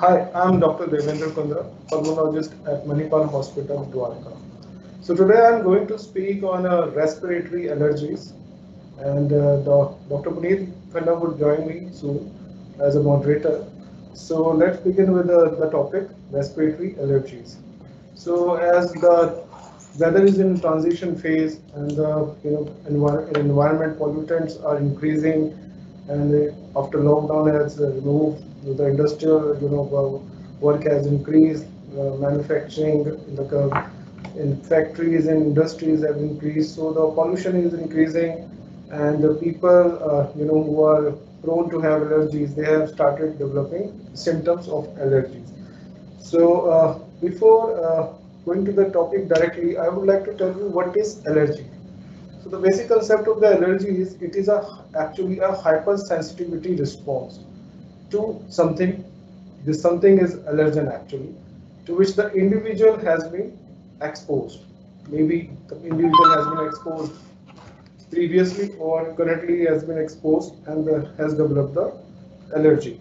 Hi, I'm Dr. Davinder Kundra, pulmonologist at Manipal Hospital, Dwarka. So today I'm going to speak on uh, respiratory allergies and uh, Dr. Puneet Khanna would join me soon as a moderator. So let's begin with uh, the topic, respiratory allergies. So as the weather is in transition phase and the you know envir environment pollutants are increasing and after lockdown has removed the industrial you know work has increased uh, manufacturing in the in factories and industries have increased so the pollution is increasing. And the people uh, you know who are prone to have allergies they have started developing symptoms of allergies. So uh, before uh, going to the topic directly, I would like to tell you what is allergy. So the basic concept of the allergy is it is a actually a hypersensitivity response to something. This something is allergen actually, to which the individual has been exposed. Maybe the individual has been exposed previously or currently has been exposed and has developed the allergy.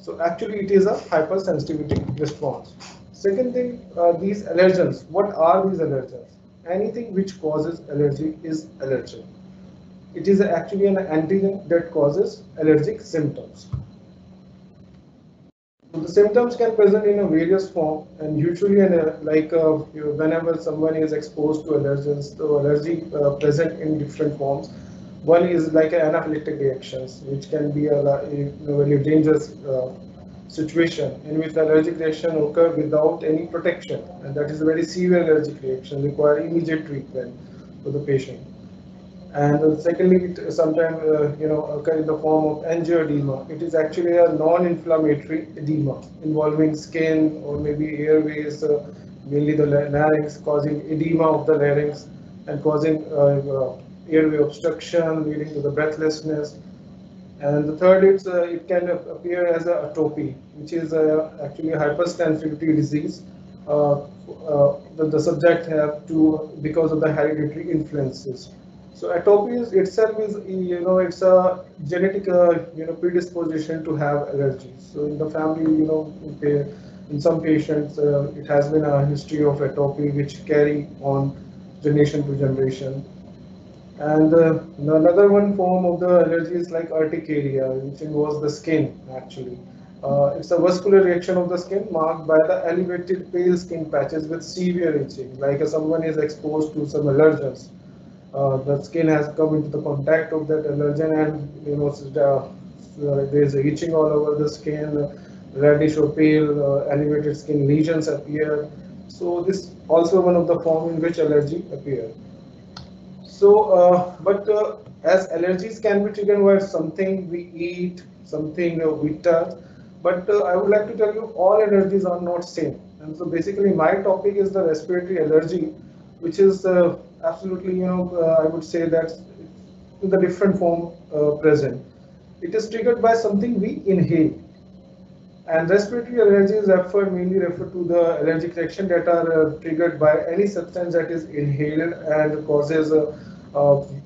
So actually it is a hypersensitivity response. Second thing, uh, these allergens. What are these allergens? Anything which causes allergy is allergen. It is actually an antigen that causes allergic symptoms. So the symptoms can present in a various form and usually in a, like uh, whenever someone is exposed to allergens, the allergy uh, present in different forms. One is like anaphylactic reactions, which can be a, a very dangerous uh, situation in which allergic reaction occur without any protection and that is a very severe allergic reaction require immediate treatment for the patient and secondly it sometimes uh, you know occur in the form of angioedema it is actually a non-inflammatory edema involving skin or maybe airways uh, mainly the larynx causing edema of the larynx and causing uh, uh, airway obstruction leading to the breathlessness and the third, is uh, it can appear as a atopy, which is uh, actually a hypersensitivity disease that the subject have to because of the hereditary influences. So atopy is itself is you know it's a genetic uh, you know predisposition to have allergies. So in the family, you know, in some patients, uh, it has been a history of atopy which carry on generation to generation. And uh, another one form of the allergy is like urticaria, which involves the skin actually. Uh, it's a vascular reaction of the skin marked by the elevated pale skin patches with severe itching, like if someone is exposed to some allergens. Uh, the skin has come into the contact of that allergen and you know uh, there's itching all over the skin, reddish or pale uh, elevated skin lesions appear. So this also one of the form in which allergy appear. So, uh, but uh, as allergies can be triggered by something we eat, something uh, we touch, but uh, I would like to tell you all allergies are not same. And so basically my topic is the respiratory allergy, which is uh, absolutely, you know, uh, I would say that the different form present. It is triggered by something we inhale. And respiratory allergies refer mainly refer to the allergic reaction that are triggered by any substance that is inhaled and causes a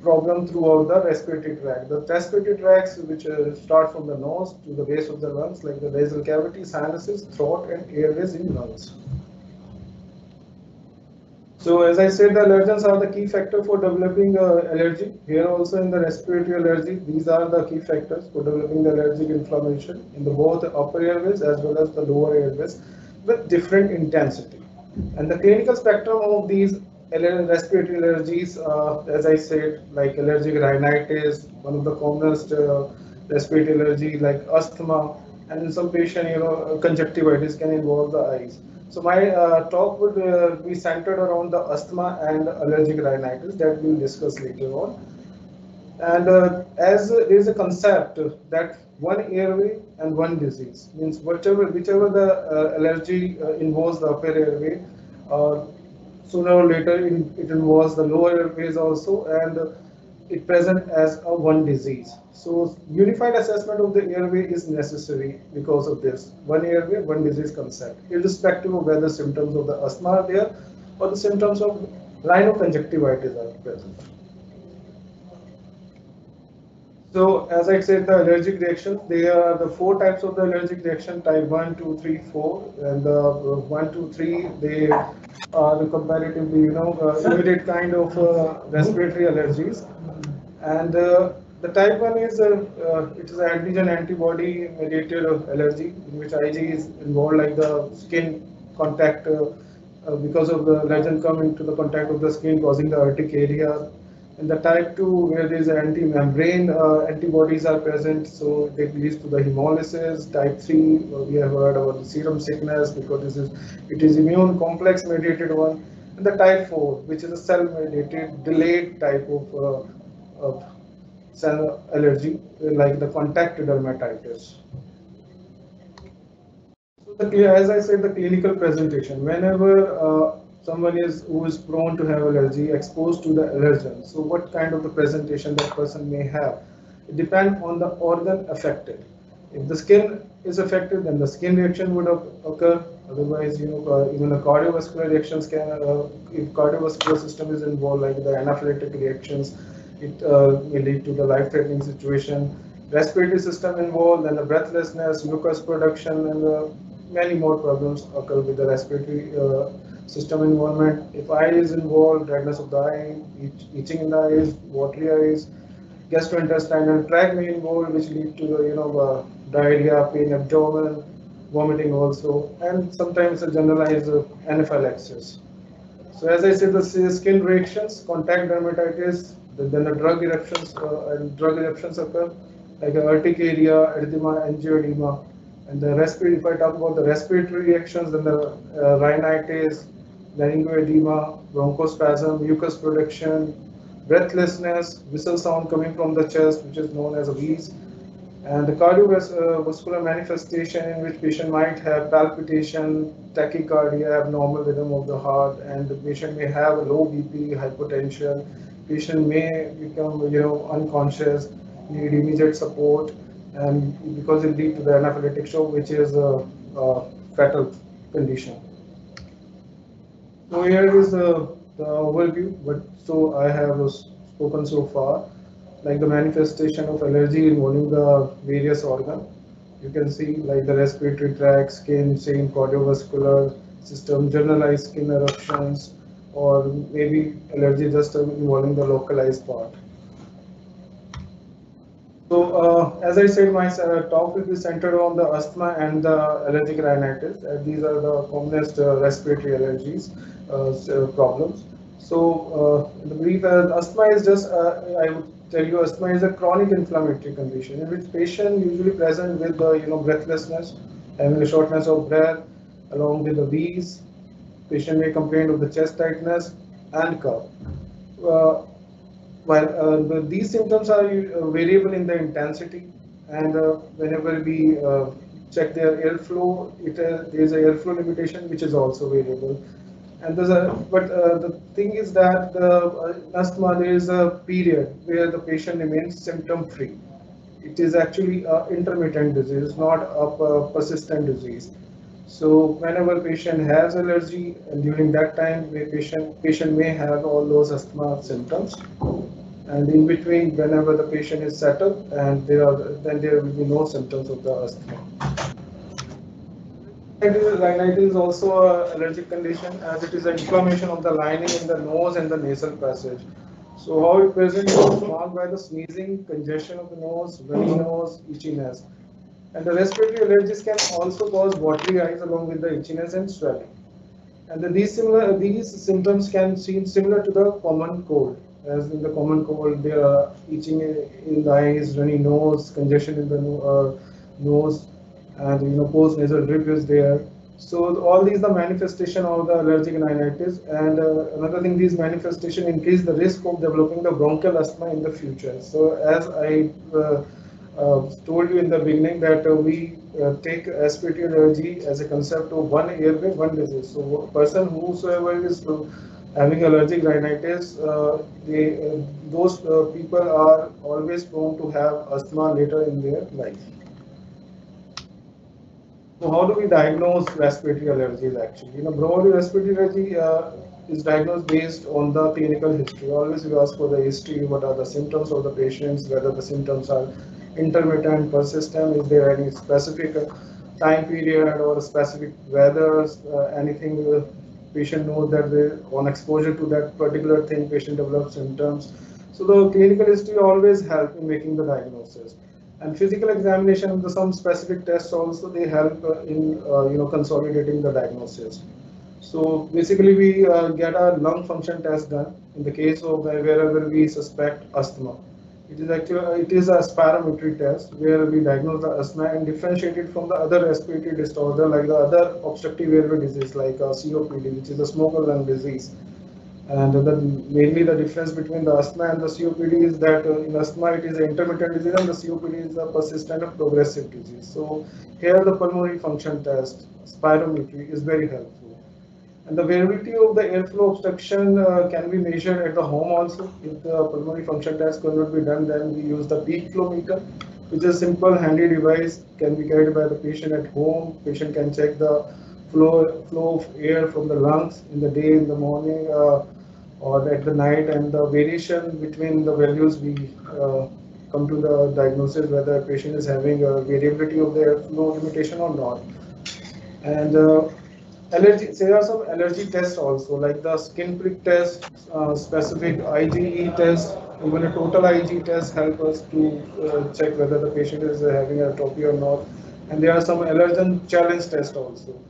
problem throughout the respiratory tract. The respiratory tracts which uh, start from the nose to the base of the lungs like the nasal cavity, sinuses, throat and airways in lungs. So as I said, the allergens are the key factor for developing uh, allergy. Here also in the respiratory allergy, these are the key factors for developing the allergic inflammation in both the both upper airways as well as the lower airways with different intensity. And the clinical spectrum of these respiratory allergies, uh, as I said, like allergic rhinitis, one of the commonest uh, respiratory allergy, like asthma, and in some patient, you know, conjunctivitis can involve the eyes. So my uh, talk would uh, be centered around the asthma and allergic rhinitis that we'll discuss later on. And uh, as there is a concept that one airway and one disease means whichever whichever the uh, allergy involves the upper airway, sooner or later it involves the lower airways also and it present as a one disease. So unified assessment of the airway is necessary because of this one airway, one disease concept, irrespective of whether symptoms of the asthma are there or the symptoms of rhinoconjunctivitis are present. So as I said, the allergic reactions, there are the four types of the allergic reaction, type 1, 2, 3, 4. And the uh, 1, 2, 3, they are the comparatively, you know, uh, immediate kind of uh, respiratory allergies. And uh, the type 1 is, uh, uh, it is an antigen antibody mediated allergy in which Ig is involved like the skin contact because of the allergen coming to the contact of the skin causing the urticaria in the type 2, where these anti-membrane uh, antibodies are present, so it leads to the hemolysis. Type 3, uh, we have heard about the serum sickness because this is it is immune complex mediated one. And the type 4, which is a cell mediated delayed type of, uh, of cell allergy, like the contact dermatitis. So the, as I said, the clinical presentation, whenever uh, someone is who is prone to have allergy exposed to the allergen. So what kind of the presentation that person may have? It depends on the organ affected. If the skin is affected then the skin reaction would occur. Otherwise you know uh, even the cardiovascular reactions can uh, if cardiovascular system is involved like the anaphylactic reactions it uh, may lead to the life threatening situation. Respiratory system involved and the breathlessness mucus production and uh, many more problems occur with the respiratory uh, system involvement. If eye is involved, redness of the eye, itching in the eyes, watery eyes, gastrointestinal tract may involve, which lead to you know uh, diarrhea, pain, abdomen, vomiting also, and sometimes a generalized anaphylaxis. So as I said, the skin reactions, contact dermatitis, then the drug eruptions uh, and drug eruptions occur, like urticaria, erythema, angioedema, and the respiratory. If I talk about the respiratory reactions, then the uh, rhinitis, laryngoedema, bronchospasm, mucus production, breathlessness, whistle sound coming from the chest, which is known as a wheeze, and the cardiovascular manifestation in which patient might have palpitation, tachycardia, abnormal rhythm of the heart, and the patient may have low BP, hypotension. Patient may become, you know, unconscious, need immediate support, and because it to the anaphylactic shock, which is a, a fatal condition. So here is the, the overview, but so I have spoken so far, like the manifestation of allergy involving the various organ. You can see like the respiratory tract, skin, same cardiovascular system, generalized skin eruptions, or maybe allergy just involving the localized part. So uh, as I said, my uh, talk will be centered on the asthma and the allergic rhinitis. Uh, these are the commonest uh, respiratory allergies problems. So the brief, asthma is just, I would tell you, asthma is a chronic inflammatory condition in which patient usually present with the you know breathlessness, having a shortness of breath, along with the wheeze. Patient may complain of the chest tightness and cough. Well, uh, these symptoms are uh, variable in the intensity, and uh, whenever we uh, check their airflow, it uh, there is a airflow limitation which is also variable. And a but uh, the thing is that the asthma there is a period where the patient remains symptom free. It is actually an intermittent disease, not a persistent disease. So whenever patient has allergy, and during that time, patient patient may have all those asthma symptoms and in between whenever the patient is settled and there are then there will be no symptoms of the asthma. Rhinitis is also an allergic condition as it is an inflammation of the lining in the nose and the nasal passage. So how it presents is marked by the sneezing, congestion of the nose, runny nose, itchiness. And the respiratory allergies can also cause watery eyes along with the itchiness and swelling. And the, these similar these symptoms can seem similar to the common cold as in the common cold, there are itching in the eyes, runny nose, congestion in the uh, nose, and you know post nasal drip is there. So all these are manifestation of the allergic rhinitis, and uh, another thing, these manifestation increase the risk of developing the bronchial asthma in the future. So as I uh, uh, told you in the beginning that uh, we uh, take respiratory allergy as a concept of one airway, one disease. So person whosoever is having allergic rhinitis, uh, they, uh, those uh, people are always prone to have asthma later in their life. So how do we diagnose respiratory allergies actually? You know, broad respiratory allergy, uh, is diagnosed based on the clinical history. Always we ask for the history, what are the symptoms of the patients, whether the symptoms are intermittent, persistent, is there any specific time period or specific weather, uh, anything the patient knows that they, on exposure to that particular thing, patient develops symptoms. So the clinical history always help in making the diagnosis. And physical examination, the some specific tests also they help uh, in uh, you know consolidating the diagnosis. So basically, we uh, get a lung function test done in the case of wherever we suspect asthma. It is actually it is a spirometry test where we diagnose the asthma and differentiate it from the other respiratory disorder like the other obstructive airway disease like uh, COPD, which is a smoker lung disease. And the, mainly the difference between the asthma and the COPD is that uh, in asthma it is an intermittent disease and the COPD is a persistent and progressive disease. So here the pulmonary function test, spirometry is very helpful. And the variability of the airflow obstruction uh, can be measured at the home also. If the pulmonary function test cannot be done, then we use the peak flow meter, which is a simple handy device, can be carried by the patient at home. Patient can check the flow, flow of air from the lungs in the day, in the morning, uh, or at the night, and the variation between the values we uh, come to the diagnosis whether a patient is having a variability of their airflow limitation or not. And uh, allergy there are some allergy tests also like the skin prick test uh, specific IgE test even a total IgE test help us to uh, check whether the patient is uh, having atopy or not. And there are some allergen challenge tests also.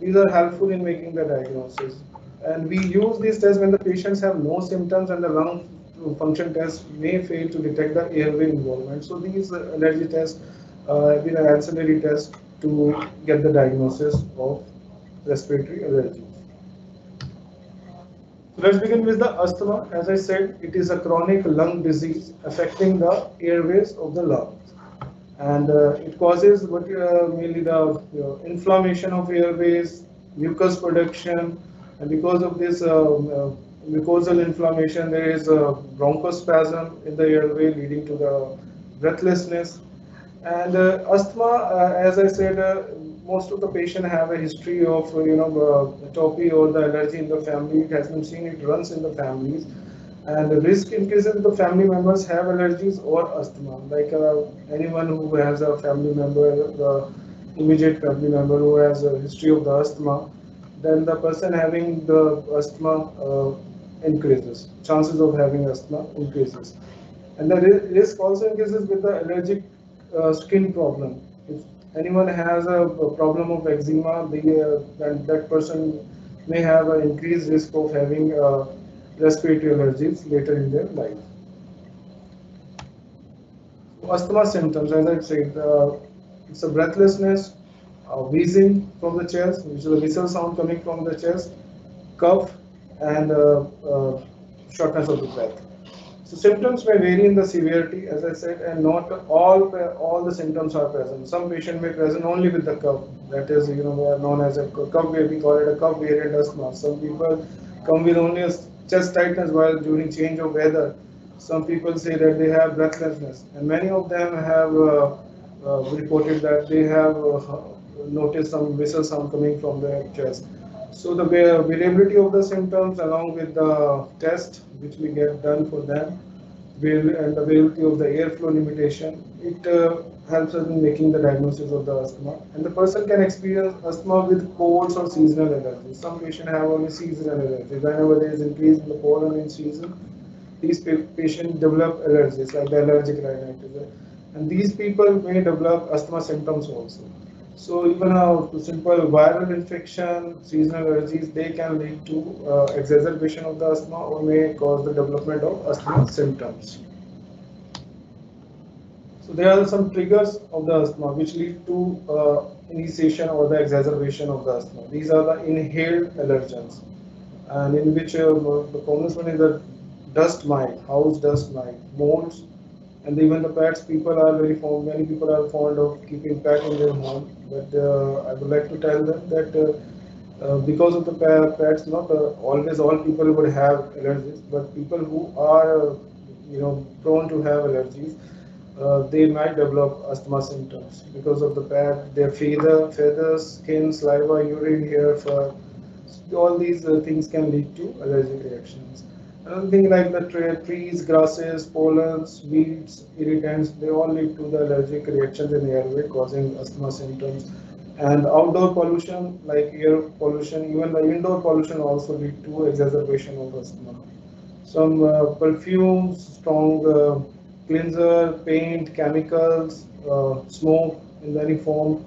These are helpful in making the diagnosis and we use these tests when the patients have no symptoms and the lung function test may fail to detect the airway involvement so these allergy tests uh, been an ancillary test to get the diagnosis of respiratory allergies. Let's begin with the asthma. As I said, it is a chronic lung disease affecting the airways of the lungs. And uh, it causes what, uh, mainly the you know, inflammation of airways, mucus production, and because of this um, uh, mucosal inflammation, there is a bronchospasm in the airway leading to the breathlessness. And uh, asthma, uh, as I said, uh, most of the patients have a history of uh, you know uh, atopy or the allergy in the family. It has been seen it runs in the families, and the risk increases if the family members have allergies or asthma. Like uh, anyone who has a family member, the immediate family member who has a history of the asthma, then the person having the asthma uh, increases. Chances of having asthma increases, and the risk also increases with the allergic uh, skin problem. If anyone has a, a problem of eczema, the, uh, then that person may have an increased risk of having uh, respiratory allergies later in their life. Asthma symptoms, as I said, uh, it's a breathlessness, wheezing from the chest, which is a whistle sound coming from the chest, cough, and uh, uh, shortness of the breath. So symptoms may vary in the severity, as I said, and not all all the symptoms are present. Some patient may present only with the cough, that is, you know, known as a cough we call it a cough variant asthma. Some people come with only a chest tightness while during change of weather. Some people say that they have breathlessness, and many of them have uh, uh, reported that they have noticed some whistle sound coming from their chest. So the variability of the symptoms along with the test which we get done for them and the availability of the airflow limitation, it uh, helps us in making the diagnosis of the asthma. And the person can experience asthma with colds or seasonal allergies. Some patients have only seasonal allergies. Whenever there is increase in the pollen in season, these patients develop allergies like the allergic rhinitis. And these people may develop asthma symptoms also. So even a simple viral infection, seasonal allergies, they can lead to uh, exacerbation of the asthma or may cause the development of asthma symptoms. So there are some triggers of the asthma which lead to uh, initiation or the exacerbation of the asthma. These are the inhaled allergens, and in which uh, the commonest one is the dust mite, house dust mite, molds, and even the pets people are very fond many people are fond of keeping pet in their home but uh, i would like to tell them that uh, uh, because of the pets not uh, always all people would have allergies but people who are you know prone to have allergies uh, they might develop asthma symptoms because of the pet their feather feathers skin saliva urine hair fur all these uh, things can lead to allergic reactions. Another thing like the trees, grasses, pollens, weeds, irritants, they all lead to the allergic reactions in the airway causing asthma symptoms. And outdoor pollution like air pollution, even the indoor pollution also lead to exacerbation of asthma. Some uh, perfumes, strong uh, cleanser, paint, chemicals, uh, smoke in any form,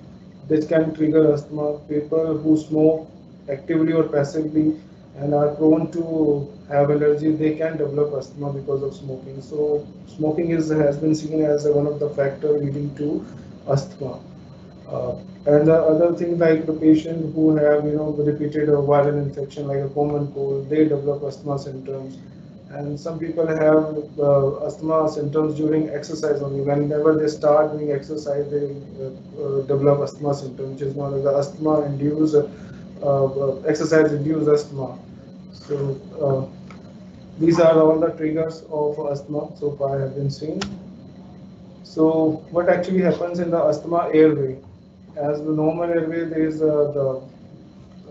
this can trigger asthma. People who smoke actively or passively and are prone to have allergy, they can develop asthma because of smoking. So smoking is has been seen as one of the factors leading to asthma. Uh, and the other thing like the patient who have you know repeated viral infection like a common cold, they develop asthma symptoms. And some people have uh, asthma symptoms during exercise only. Whenever they start doing exercise, they uh, uh develop asthma symptoms, which is known as the asthma-induced uh, exercise-induced asthma. So uh, these are all the triggers of asthma so far I have been seen. So what actually happens in the asthma airway? As the normal airway, there is uh, the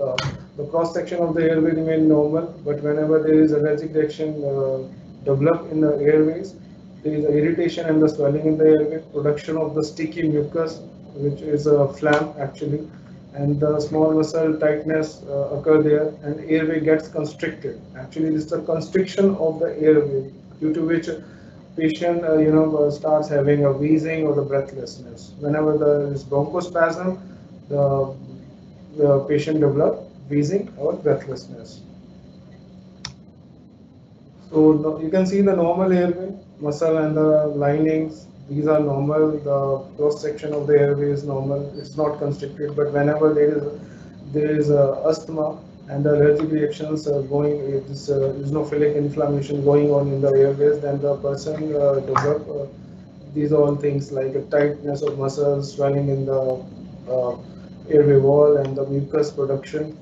uh, the cross section of the airway remain normal, but whenever there is allergic reaction uh, develop in the airways, there is irritation and the swelling in the airway, production of the sticky mucus, which is a phlegm actually, and the small muscle tightness uh, occur there and airway gets constricted. Actually, this is the constriction of the airway due to which patient uh, you know uh, starts having a wheezing or the breathlessness. Whenever there is bronchospasm, the, the patient develop wheezing or breathlessness. So you can see the normal airway, muscle and the linings these are normal. The cross section of the airway is normal. It's not constricted, but whenever there is there is asthma and the allergic reactions are going, if this uh, eosinophilic inflammation going on in the airways, then the person uh, develop uh, these all things like a tightness of muscles, swelling in the uh, airway wall, and the mucus production.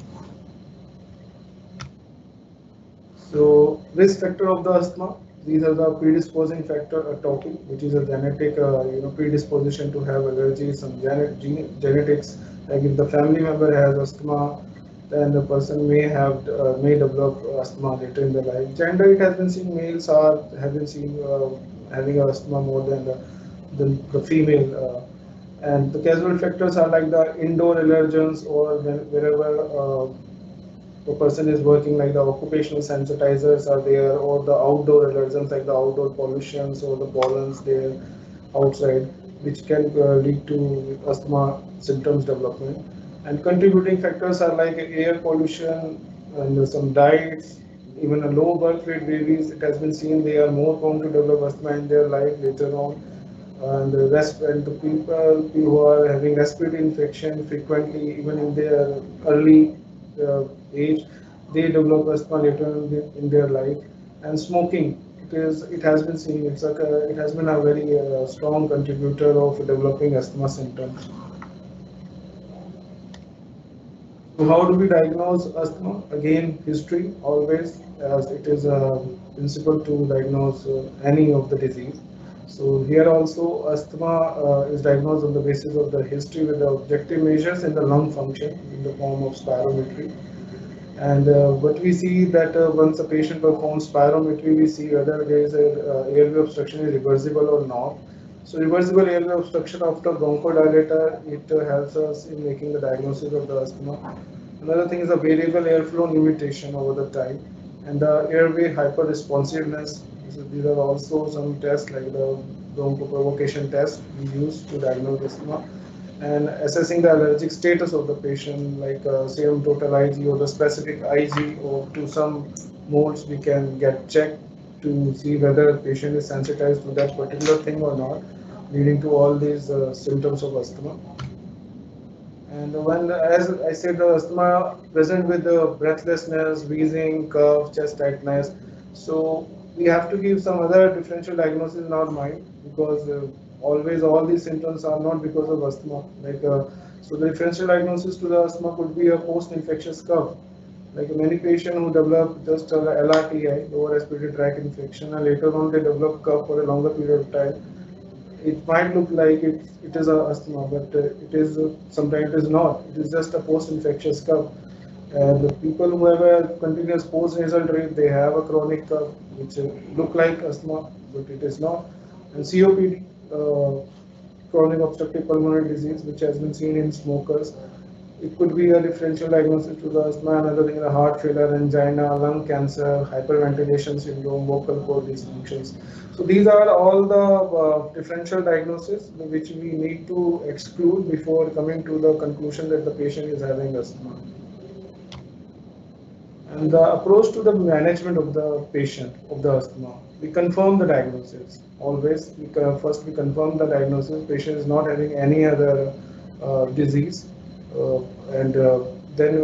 So risk factor of the asthma these are the predisposing factor atopy, which is a genetic uh, you know predisposition to have allergy, some genet genetics. Like if the family member has asthma, then the person may have uh, may develop asthma later in their life. Gender, it has been seen males are have been seen uh, having asthma more than the the, the female. Uh, and the causal factors are like the indoor allergens or wherever uh, the person is working like the occupational sensitizers are there or the outdoor allergens like the outdoor pollutions or the pollens there outside which can uh, lead to asthma symptoms development. And contributing factors are like air pollution and some diets even a low birth weight babies it has been seen they are more prone to develop asthma in their life later on. And the rest and the people who are having respiratory infection frequently even in their early uh, age, they develop asthma later in, in their life. And smoking, it is it has been seen it's a, it has been a very uh, strong contributor of developing asthma symptoms. So how do we diagnose asthma? Again, history always, as it is a principle to diagnose uh, any of the disease. So here also asthma uh, is diagnosed on the basis of the history with the objective measures in the lung function in the form of spirometry. And uh, what we see that uh, once a patient performs spirometry, we see whether there is a uh, airway obstruction is reversible or not. So reversible airway obstruction after bronchodilator, it uh, helps us in making the diagnosis of the asthma. Another thing is a variable airflow limitation over the time and the airway hyperresponsiveness. So these are also some tests like the bronchoprovocation test we use to diagnose asthma and assessing the allergic status of the patient, like uh, serum total IgE or the specific IgE, or to some modes we can get checked to see whether the patient is sensitized to that particular thing or not, leading to all these uh, symptoms of asthma. And when, as I said, the asthma present with the breathlessness, wheezing, cough, chest tightness, so we have to give some other differential diagnosis in our mind because uh, always all these symptoms are not because of asthma. Like uh, so, the differential diagnosis to the asthma could be a post-infectious cough. Like many patients who develop just a LRTI, lower respiratory tract infection, and later on they develop cough for a longer period of time. It might look like it, it is a asthma, but uh, it is uh, sometimes it is not. It is just a post-infectious cough. And the people who have a continuous post-nasal drip, they have a chronic cough, which uh, look like asthma, but it is not. And COPD, chronic obstructive pulmonary disease, which has been seen in smokers. It could be a differential diagnosis to the asthma, another thing, the heart failure, angina, lung cancer, hyperventilation syndrome, vocal cord dysfunctions. So these are all the uh, differential diagnoses which we need to exclude before coming to the conclusion that the patient is having asthma. And the approach to the management of the patient of the asthma, we confirm the diagnosis. Always, we first we confirm the diagnosis. Patient is not having any other uh, disease, uh, and uh, then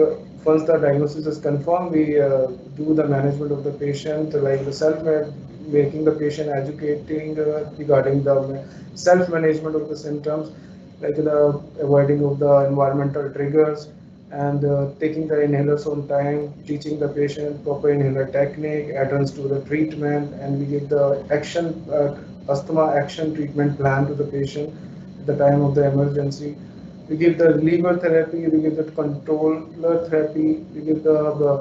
once the diagnosis is confirmed, we uh, do the management of the patient, like the self making the patient educating uh, regarding the self-management of the symptoms, like the avoiding of the environmental triggers and uh, taking the inhalers on time, teaching the patient proper inhaler technique, adherence to the treatment, and we give the action uh, asthma action treatment plan to the patient at the time of the emergency. We give the reliever therapy, we give the controller therapy, we give the, the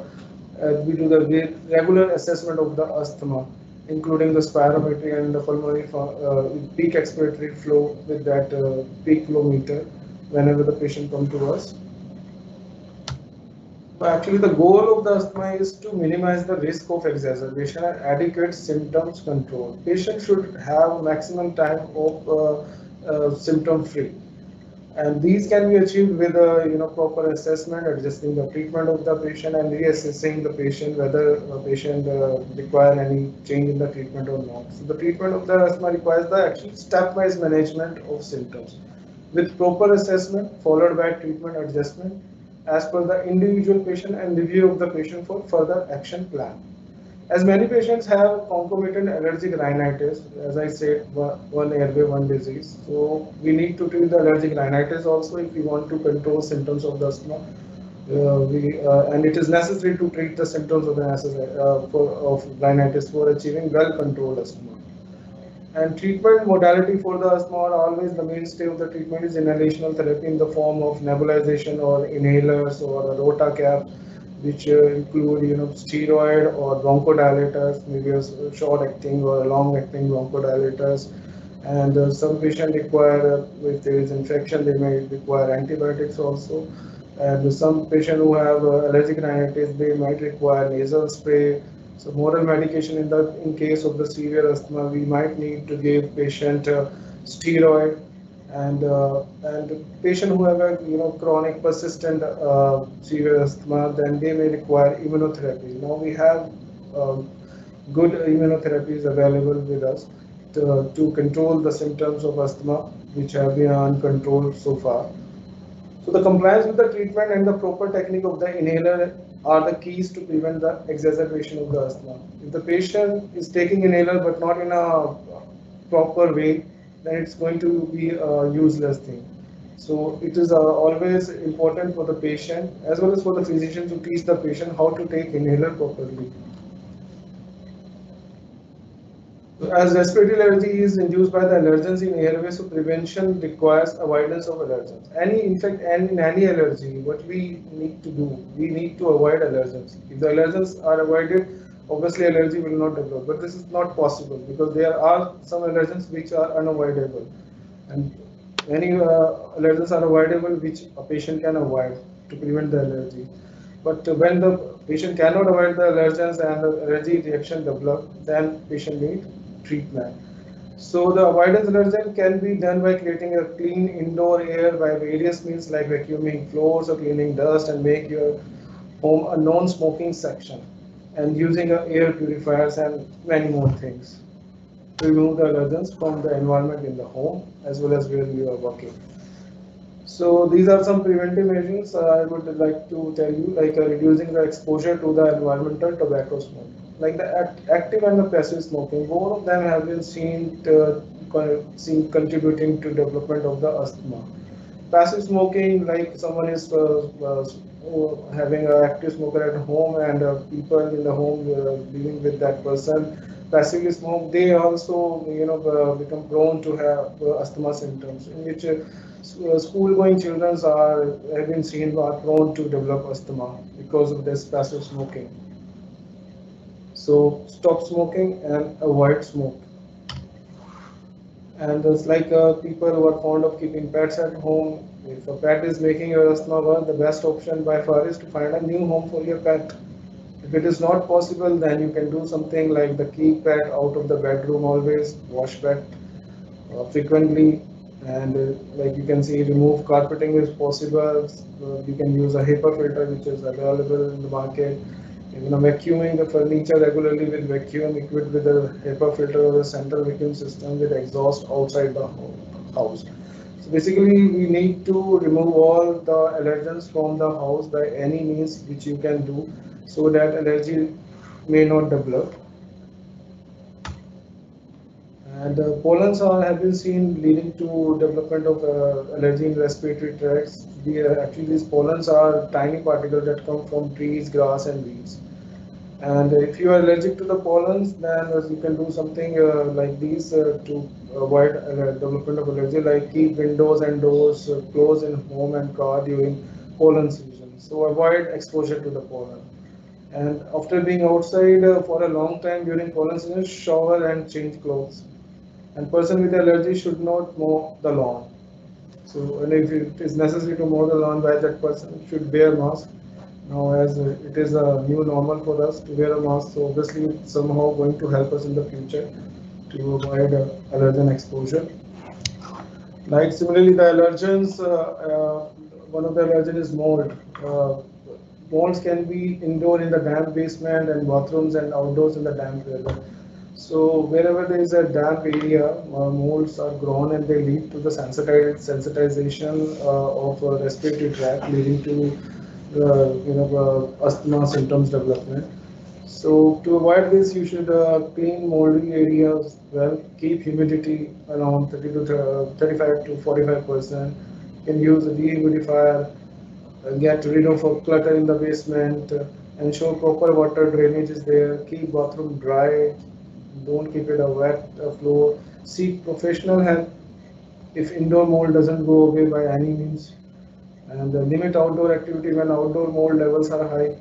uh, we do the regular assessment of the asthma including the spirometry and the pulmonary uh, peak expiratory flow with that uh, peak flow meter whenever the patient comes to us. Actually the goal of the asthma is to minimize the risk of exacerbation and adequate symptoms control. Patient should have maximum time of uh, uh symptom free and these can be achieved with a you know proper assessment, adjusting the treatment of the patient and reassessing the patient whether the patient uh, require any change in the treatment or not. So the treatment of the asthma requires the actual stepwise management of symptoms with proper assessment followed by treatment adjustment as per the individual patient and review of the patient for further action plan. As many patients have concomitant allergic rhinitis, as I said, one airway, one disease. So we need to treat the allergic rhinitis also if we want to control symptoms of the asthma. Uh, we, uh, and it is necessary to treat the symptoms of the uh, for, of rhinitis for achieving well-controlled asthma. And treatment modality for the asthma are always the mainstay of the treatment is inhalational therapy in the form of nebulization or inhalers or a rota cap which uh, include you know steroid or bronchodilators, maybe a short-acting or long-acting bronchodilators. And uh, some patients require, uh, if there is infection, they may require antibiotics also. And some patients who have uh, allergic rhinitis, they might require nasal spray. So oral medication in the in case of the severe asthma, we might need to give patient uh, steroid. And uh, and patient who have a you know chronic persistent uh, severe asthma then they may require immunotherapy. Now we have um, good immunotherapies available with us to, to control the symptoms of asthma which have been uncontrolled so far. So the compliance with the treatment and the proper technique of the inhaler are the keys to prevent the exacerbation of the asthma if the patient is taking inhaler but not in a proper way then it's going to be a useless thing. So it is uh, always important for the patient as well as for the physician to teach the patient how to take inhaler properly. So as respiratory allergy is induced by the allergens in airways, so prevention requires avoidance of allergens. Any, in fact, in any allergy, what we need to do, we need to avoid allergens. If the allergens are avoided, obviously allergy will not develop. But this is not possible because there are some allergens which are unavoidable. And any uh, allergens are avoidable which a patient can avoid to prevent the allergy. But when the patient cannot avoid the allergens and the allergy reaction develop, then patient need treatment. So the avoidance allergen can be done by creating a clean indoor air by various means like vacuuming floors or cleaning dust and make your home a non-smoking section and using air purifiers and many more things to remove the allergens from the environment in the home as well as where you are working. So these are some preventive measures I would like to tell you, like uh, reducing the exposure to the environmental tobacco smoke. Like the act active and the passive smoking, both of them have been seen, to, seen contributing to development of the asthma. Passive smoking, like someone is uh, uh, having an active smoker at home and uh, people in the home uh, living with that person passively smoke, they also you know uh, become prone to have uh, asthma symptoms, in which school-going children are have been seen are prone to develop asthma because of this passive smoking. So stop smoking and avoid smoke. And it's like uh, people who are fond of keeping pets at home. If a pet is making your asthma worse, the best option by far is to find a new home for your pet. If it is not possible, then you can do something like the keep pet out of the bedroom always, wash pet uh, frequently, and uh, like you can see, remove carpeting if possible. Uh, you can use a HEPA filter which is available in the market you know, vacuuming the furniture regularly with vacuum equipped with a HEPA filter or a central vacuum system with exhaust outside the house. So basically, we need to remove all the allergens from the house by any means which you can do so that allergy may not develop. And uh, pollens are, have been seen leading to development of uh, allergy in respiratory tracts. The, uh, actually, these pollens are tiny particles that come from trees, grass, and weeds. And if you are allergic to the pollens, then you can do something uh, like these uh, to avoid uh, development of allergy, like keep windows and doors closed in home and car during pollen season. So avoid exposure to the pollen. And after being outside for a long time during pollen season, shower and change clothes. And person with allergy should not mow the lawn. So, and if it is necessary to mow the lawn by that person, should wear mask now as it is a new normal for us to wear a mask, so obviously it's somehow going to help us in the future to avoid uh, allergen exposure. Like similarly, the allergens, uh, uh, one of the allergens is mold. Uh, molds can be indoor in the damp basement and bathrooms and outdoors in the damp weather. So wherever there is a damp area, uh, molds are grown and they lead to the sensitization uh, of respiratory tract, leading to uh, you know, uh, asthma symptoms development. So to avoid this, you should uh, clean moldy areas well, keep humidity around 30 to 35 to 45 percent. Can use a dehumidifier, get rid of clutter in the basement, ensure proper water drainage is there, keep bathroom dry, don't keep it a wet floor, seek professional help if indoor mold doesn't go away by any means and limit outdoor activity when outdoor mold levels are high.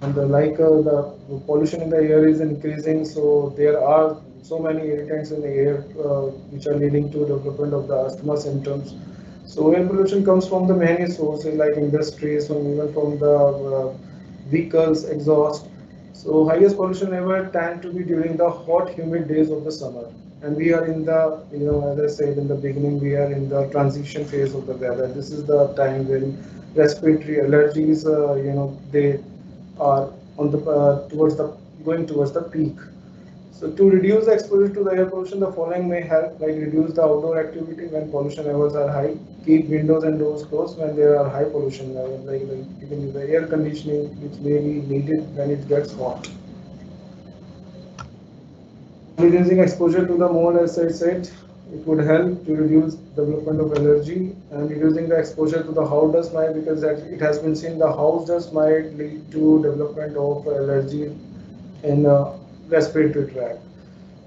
And the, like uh, the pollution in the air is increasing, so there are so many irritants in the air uh, which are leading to development of the asthma symptoms. So air pollution comes from the many sources like industries, from even from the uh, vehicles, exhaust. So highest pollution ever tend to be during the hot, humid days of the summer. And we are in the you know as i said in the beginning we are in the transition phase of the weather. This is the time when respiratory allergies uh, you know they are on the uh, towards the going towards the peak so to reduce the exposure to the air pollution the following may help like reduce the outdoor activity when pollution levels are high keep windows and doors closed when there are high pollution levels like, like you can use the air conditioning which may be needed when it gets hot. Reducing exposure to the mold, as I said, it would help to reduce development of allergy and reducing the exposure to the house dust mite because it has been seen the house dust might lead to development of allergy in the respiratory tract.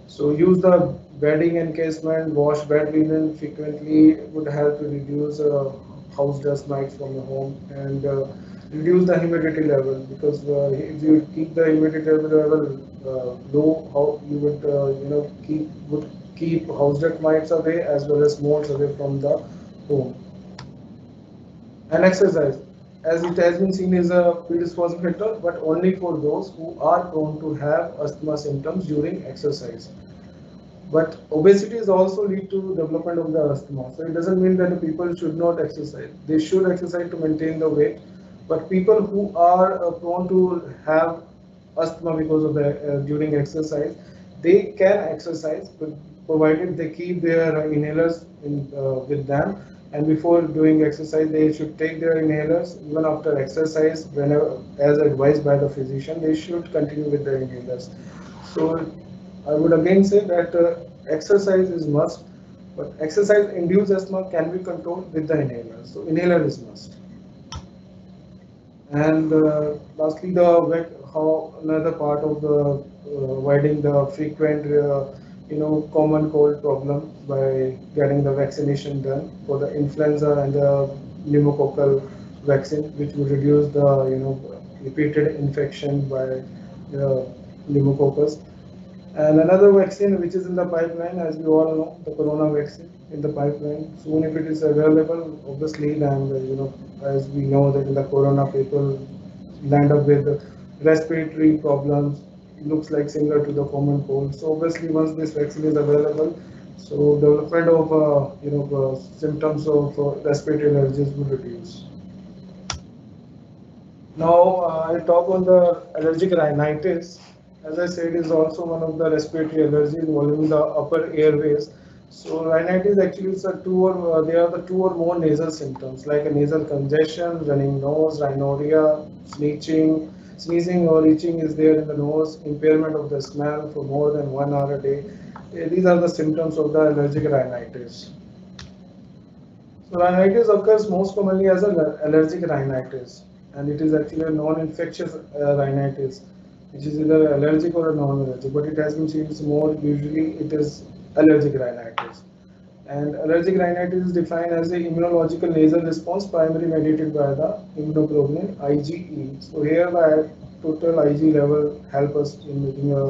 So use the bedding encasement, wash bed linen frequently would help to reduce uh, house dust mites from the home and uh, reduce the humidity level because uh, if you keep the humidity level uh, low, how you would uh, you know keep would keep house dust mites away as well as molds away from the home. And exercise, as it has been seen, is a predisposing factor, but only for those who are prone to have asthma symptoms during exercise. But obesity is also lead to development of the asthma. So it doesn't mean that the people should not exercise. They should exercise to maintain the weight but people who are uh, prone to have asthma because of the uh, during exercise, they can exercise, but provided they keep their inhalers in, uh, with them. And before doing exercise, they should take their inhalers. Even after exercise, whenever, as advised by the physician, they should continue with their inhalers. So I would again say that uh, exercise is must, but exercise-induced asthma can be controlled with the inhaler. So inhaler is must. And uh, lastly, the how another part of the uh, avoiding the frequent uh, you know, common cold problem by getting the vaccination done for the influenza and the pneumococcal vaccine, which would reduce the, you know, repeated infection by the pneumococcus. And another vaccine which is in the pipeline, as we all know, the corona vaccine in the pipeline. Soon, if it is available, obviously, then you know, as we know that in the corona, people land up with respiratory problems. Looks like similar to the common cold. So obviously, once this vaccine is available, so development of uh, you know uh, symptoms of uh, respiratory allergies will reduce. Now uh, I talk on the allergic rhinitis. As I said, is also one of the respiratory allergies involving the upper airways. So rhinitis actually is a two or uh, there are the two or more nasal symptoms like a nasal congestion, running nose, rhinorrhea, sneezing, sneezing or itching is there in the nose, impairment of the smell for more than one hour a day. Uh, these are the symptoms of the allergic rhinitis. So rhinitis occurs most commonly as an allergic rhinitis and it is actually a non-infectious uh, rhinitis which is either allergic or non-allergic but it has been seen more usually it is allergic rhinitis and allergic rhinitis is defined as a immunological nasal response primarily mediated by the immunoglobulin IgE so here the total Ig level help us in making a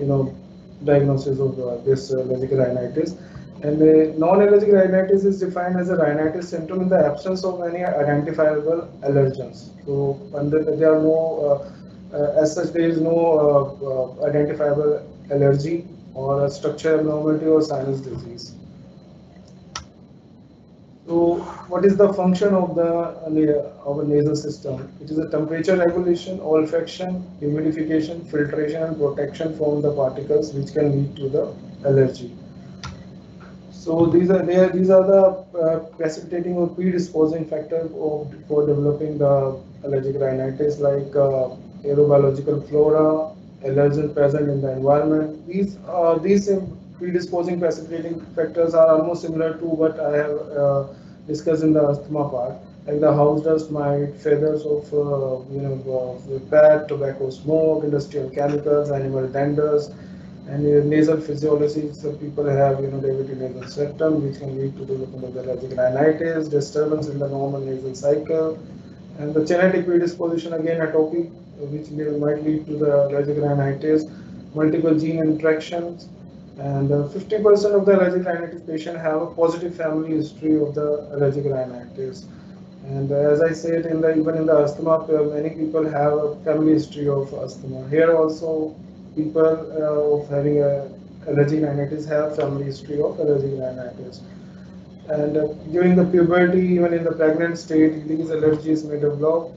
you know diagnosis of uh, this allergic rhinitis and the non-allergic rhinitis is defined as a rhinitis symptom in the absence of any identifiable allergens. So there are no, uh, uh, as such, there is no uh, uh, identifiable allergy or a structural abnormality or sinus disease. So what is the function of the uh, our nasal system? It is a temperature regulation, olfaction, humidification, filtration and protection from the particles which can lead to the allergy. So these are there. These are the uh, precipitating or predisposing factors of, for developing the allergic rhinitis, like uh, aerobiological flora, allergens present in the environment. These uh, these predisposing precipitating factors are almost similar to what I have uh, discussed in the asthma part, like the house dust mite, feathers of uh, you know the uh, tobacco smoke, industrial chemicals, animal danders, and uh, nasal physiology, some people have, you know, deviated nasal septum, which can lead to development of allergic rhinitis, disturbance in the normal nasal cycle, and the genetic predisposition, again, atopy, which might lead to the allergic rhinitis, multiple gene interactions, and 50% uh, of the allergic rhinitis patient have a positive family history of the allergic rhinitis. And uh, as I said, in the even in the asthma, many people have a family history of asthma. Here also, people uh, of having a allergic rhinitis have family history of allergic rhinitis. And uh, during the puberty, even in the pregnant state, these allergies may develop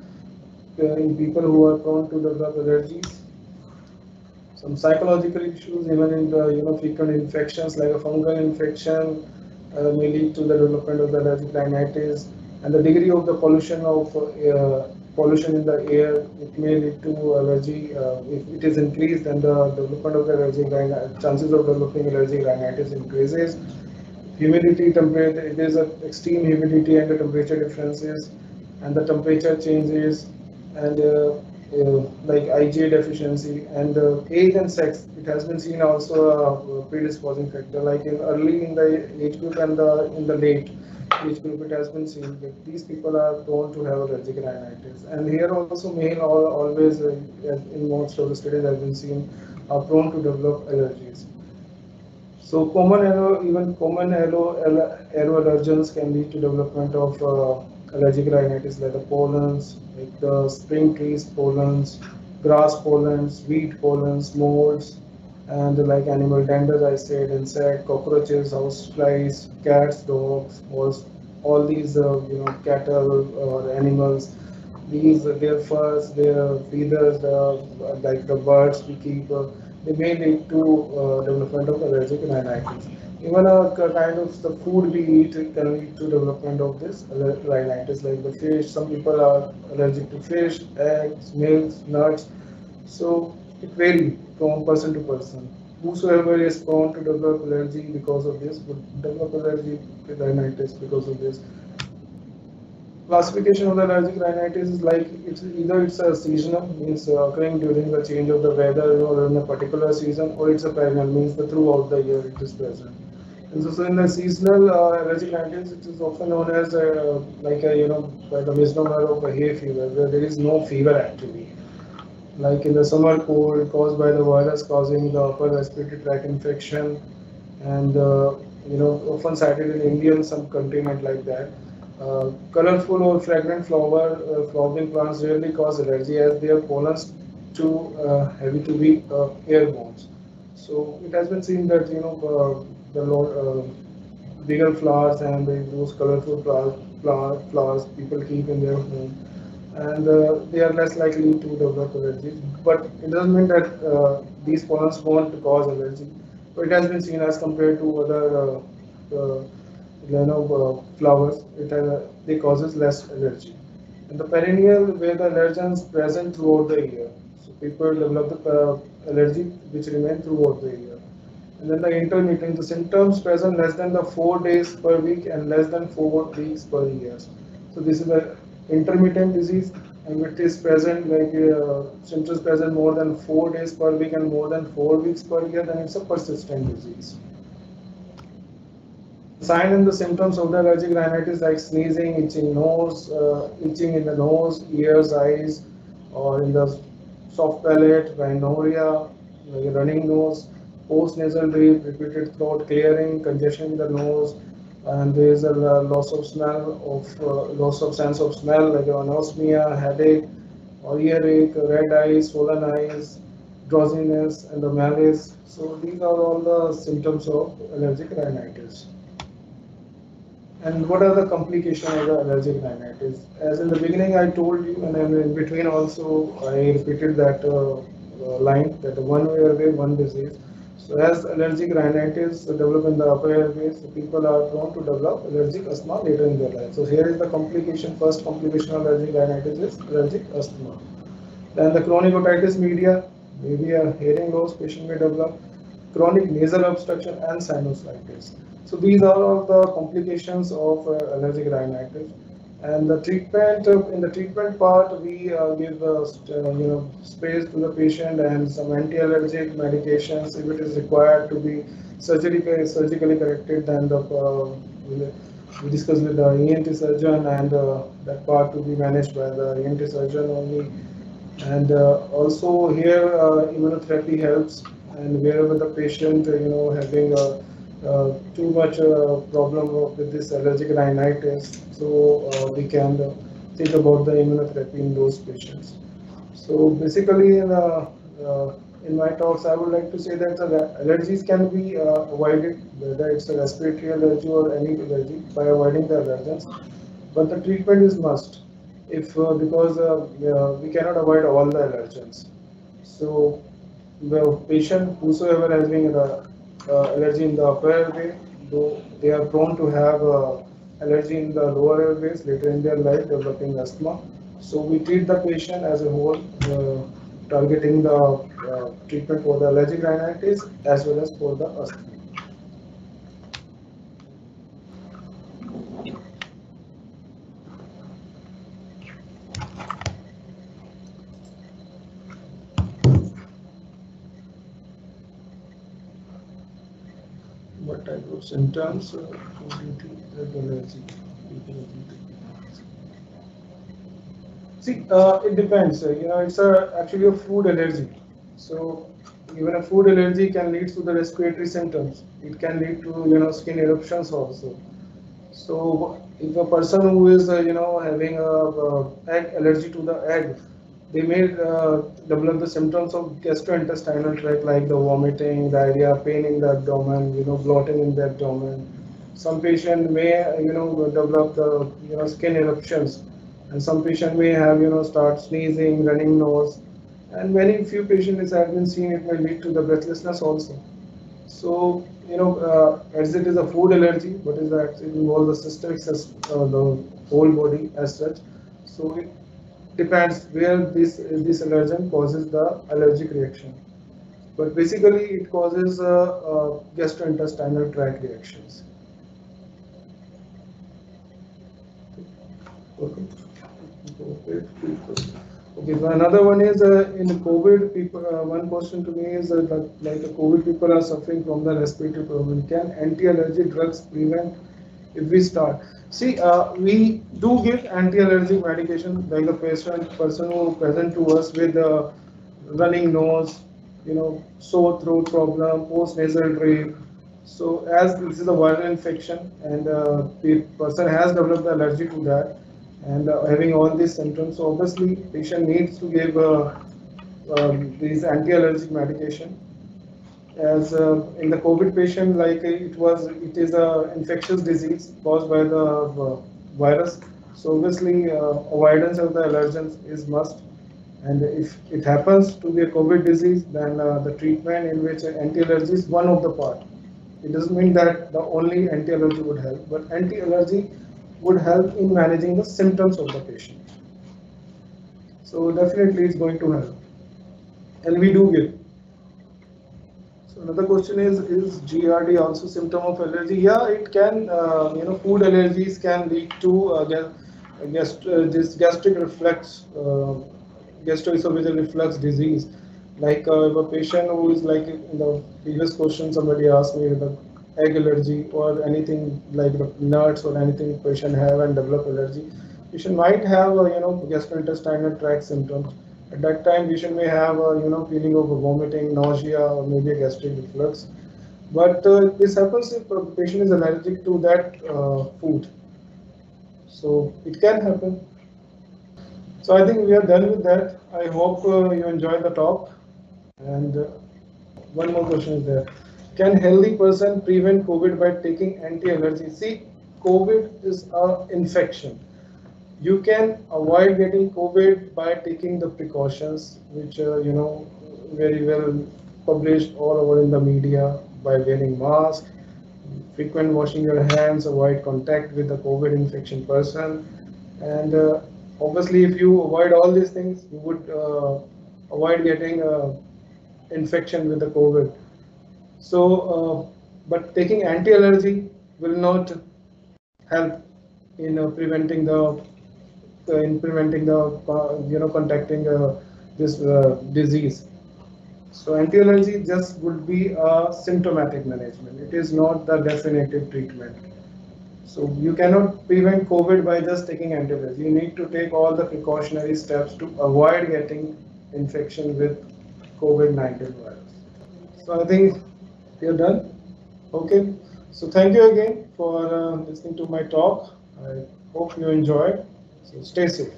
uh, in people who are prone to develop allergies. Some psychological issues, even in the you know frequent infections like a fungal infection, uh, may lead to the development of the allergic rhinitis. And the degree of the pollution of uh, pollution in the air, it may lead to allergy. Uh, if it is increased, then the development of the allergic chances of developing allergic rhinitis increases. Humidity, temperature, there is an extreme humidity and the temperature differences, and the temperature changes, and uh, like IgA deficiency and uh, age and sex. It has been seen also a predisposing factor, like in early in the age group and the in the late age group, it has been seen that these people are prone to have allergic rhinitis. And here also male always, uh, in most of the studies have been seen, are prone to develop allergies. So common even common aero, aero allergens can lead to development of uh, allergic rhinitis like the pollens, like the spring trees pollens, grass pollens, wheat pollens, molds, and like animal danders, I said, insect, cockroaches, house flies, cats, dogs, all these uh, you know cattle or animals. These their furs, their feathers, uh, like the birds we keep, uh, they may lead to uh, development of allergic rhinitis. Even a kind of the food we eat can lead to development of this rhinitis, like the fish. Some people are allergic to fish, eggs, milk, nuts. So it varies from person to person. Whosoever is prone to develop allergy because of this would develop allergy with rhinitis because of this. classification of the allergic rhinitis is like it's either it's a seasonal means uh, occurring during the change of the weather or in a particular season or it's a perennial means the throughout the year it is present so, in the seasonal uh, allergic rhinitis it is often known as uh, like a you know by the misnomer of a hay fever where there is no fever actually like in the summer cold caused by the virus causing the upper respiratory tract infection and uh, you know often cited in Indian subcontinent like that uh, colorful or fragrant flower uh, flowering plants rarely cause allergy as their pollens too uh, heavy to be uh, airborne. So it has been seen that you know uh, the uh, bigger flowers and those colorful flowers, flower, flowers people keep in their home and they are less likely to develop allergy. But it doesn't mean that these pollens won't cause allergy. But it has been seen as compared to other you know, uh, flowers, it uh, they causes less allergy. The perennial, where the allergens present throughout the year. So people develop the uh, allergy which remain throughout the year. And then the intermittent, the symptoms present less than the four days per week and less than four weeks per year. So this is the intermittent disease and it is present like uh, symptoms present more than four days per week and more than four weeks per year, then it's a persistent disease. Sign and the symptoms of the allergic rhinitis like sneezing, itching nose, uh, itching in the nose, ears, eyes, or in the soft palate, rhinorrhea, like running nose, post-nasal drip, repeated throat clearing, congestion in the nose, and there is a loss of smell, of uh, loss of sense of smell like anosmia, headache, or earache, red eyes, swollen eyes, drowsiness, and the malaise. So these are all the symptoms of allergic rhinitis. And what are the complications of the allergic rhinitis? As in the beginning I told you, and in between also I repeated that uh, uh, line that one airway, one disease. So as allergic rhinitis develop in the upper airways, so people are prone to develop allergic asthma later in their life. So here is the complication. First complication of allergic rhinitis is allergic asthma. Then the chronic otitis media, maybe a hearing loss patient may develop, chronic nasal obstruction and sinusitis. So these are all the complications of uh, allergic rhinitis. And the treatment, uh, in the treatment part, we uh, give you know space to the patient and some anti-allergic medications if it is required to be surgically surgically corrected. Then the we discuss with the ENT surgeon and uh, that part to be managed by the ENT surgeon only. And uh, also here uh, immunotherapy helps and wherever the patient, you know, having a uh, too much uh, problem with this allergic rhinitis. So uh, we can think about the immunotherapy in those patients. So basically, in, in my talks, I would like to say that allergies can be avoided, whether it's a respiratory allergy or any allergy, by avoiding the allergens. But the treatment is must, if uh, because uh, we cannot avoid all the allergens. So the patient, whosoever has been uh, allergy in the upper airway, though they are prone to have uh, allergy in the lower airways later in their life, developing asthma. So we treat the patient as a whole, uh, targeting the treatment for the allergic rhinitis as well as for the asthma. Symptoms uh, allergy. See, uh, it depends. Uh, you know, it's a, actually a food allergy. So even a food allergy can lead to the respiratory symptoms. It can lead to you know skin eruptions also. So if a person who is uh, you know having a, a egg allergy to the egg, they may uh, develop the symptoms of gastrointestinal tract like the vomiting, diarrhea, pain in the abdomen, you know, bloating in the abdomen. Some patient may, you know, develop the, you know, skin eruptions and some patient may have, you know, start sneezing, running nose. And many few patients have been seen, it may lead to the breathlessness also. So, you know, uh, as it is a food allergy, but is actually involve the systemic, uh, the whole body as such. So it depends where this this allergen causes the allergic reaction. But basically, it causes uh, uh, gastrointestinal tract reactions. Okay. Okay, so another one is uh, in COVID, people, uh, one question to me is that like the COVID people are suffering from the respiratory problem. Can anti-allergy drugs prevent if we start? See, uh, we do give anti-allergic medication like the patient, person who present to us with a running nose, you know, sore throat problem, post-nasal drip. So as this is a viral infection and uh, the person has developed allergy to that, and uh, having all these symptoms. So obviously, patient needs to give uh, um, these anti-allergic medication. As uh, in the COVID patient, like it was, it is a infectious disease caused by the uh, virus. So obviously, uh, avoidance of the allergens is must. And if it happens to be a COVID disease, then uh, the treatment in which anti-allergy is one of the part. It doesn't mean that the only anti-allergy would help, but anti-allergy would help in managing the symptoms of the patient. So definitely it's going to help. And we do give. Another question is, is GRD also symptom of allergy? Yeah, it can, uh, you know, food allergies can lead to uh, gast uh, this gastric reflux, uh, gastroesophageal reflux disease. Like uh, if a patient who is like in the previous question somebody asked me the egg allergy or anything like the nuts or anything patient have and develop allergy, patient might have a, you know gastrointestinal tract symptoms. At that time, patient may have a you know feeling of vomiting, nausea, or maybe a gastric reflux. But uh, this happens if a patient is allergic to that uh, food. So it can happen. So I think we are done with that. I hope uh, you enjoyed the talk. And uh, one more question is there. Can healthy person prevent COVID by taking anti-allergy? See, COVID is an infection. You can avoid getting COVID by taking the precautions, which are, you know, very well published all over in the media by wearing mask, frequent washing your hands, avoid contact with the COVID infection person. And uh, obviously, if you avoid all these things, you would uh, avoid getting uh, infection with the COVID. So, uh, but taking anti-allergy will not help in uh, preventing the uh, in preventing the uh, you know contacting uh, this uh, disease. So anti-allergy just would be a symptomatic management. It is not the definitive treatment. So you cannot prevent COVID by just taking anti-allergy. You need to take all the precautionary steps to avoid getting infection with COVID-19 virus. So I think you're done. Okay. So thank you again for uh, listening to my talk. I hope you enjoyed. So stay safe.